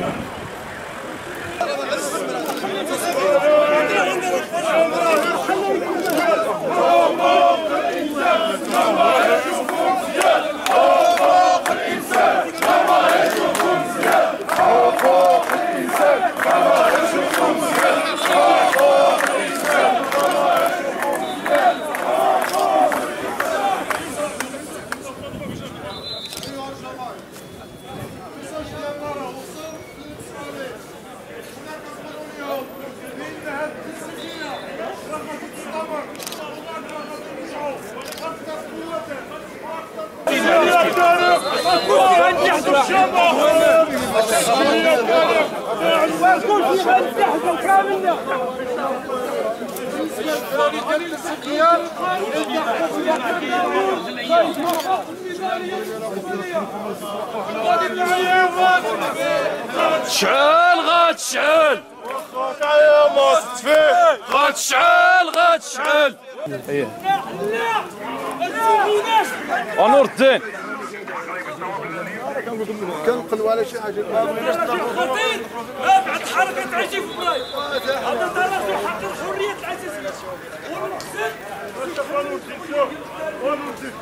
Yeah. تشعل غتشعل غتشعل غتشعل ونور الدين. كنقلوا على شي حاجة. خطير. بعد حركة عجيب الله هذا درس حق الحرية العزيز والمقصد؟